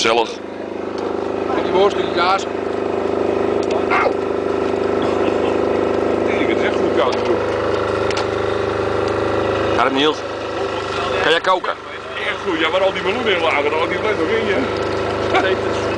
Gezellig. En die worst en die kaas. Auw! Ik het echt goed koud. doen. Gaat het Niels? Kan jij koken? Echt goed. Ja, maar al die meloenen in lagen, al die blijft nog in je.